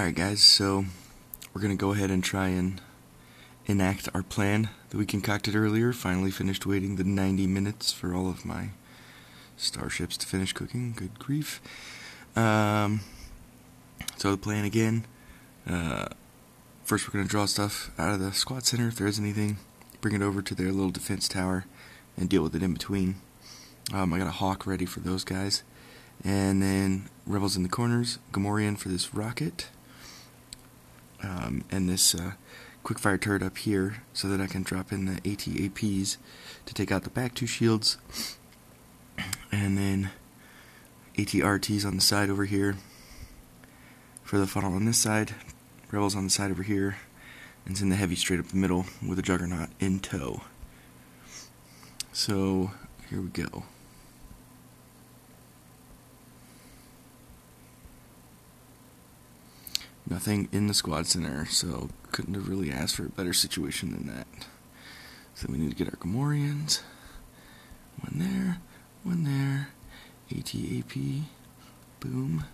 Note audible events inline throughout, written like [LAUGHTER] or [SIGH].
Alright guys, so we're gonna go ahead and try and enact our plan that we concocted earlier. Finally finished waiting the 90 minutes for all of my starships to finish cooking. Good grief. Um, so the plan again, uh, first we're gonna draw stuff out of the squad center if there is anything, bring it over to their little defense tower and deal with it in between. Um, I got a hawk ready for those guys. And then rebels in the corners, Gamorrean for this rocket um, and this uh, quickfire turret up here so that I can drop in the ATAPs to take out the back two shields and then ATRTs on the side over here for the funnel on this side, rebels on the side over here, and send the heavy straight up the middle with a juggernaut in tow. So here we go. Nothing in the squad center, so couldn't have really asked for a better situation than that. So we need to get our Gamorreans. One there, one there. ATAP. Boom,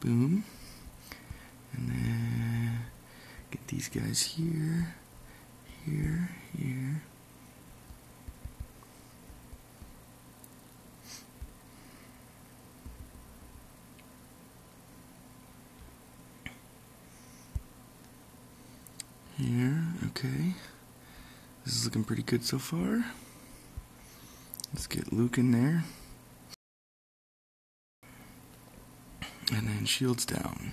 boom. And then get these guys here, here, here. Okay. This is looking pretty good so far. Let's get Luke in there. And then shields down.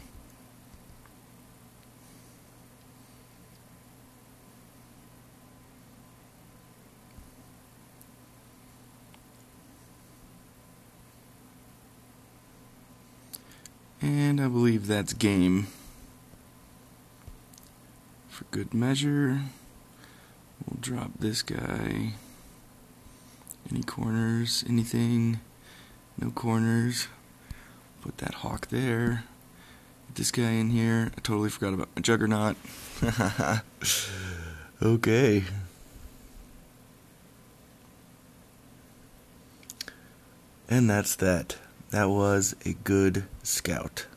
And I believe that's game good measure, we'll drop this guy. Any corners, anything, no corners. Put that hawk there. Put this guy in here. I totally forgot about my juggernaut. [LAUGHS] okay. And that's that. That was a good scout.